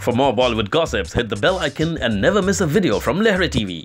For more Bollywood gossips, hit the bell icon and never miss a video from Lehre TV.